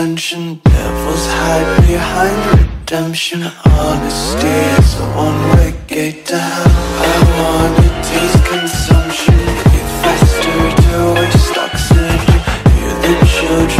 the tension. Devils hide behind redemption. Honesty is a one-way gate to hell. I wanna taste consumption, breathe faster to waste oxygen. Hear the children